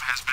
has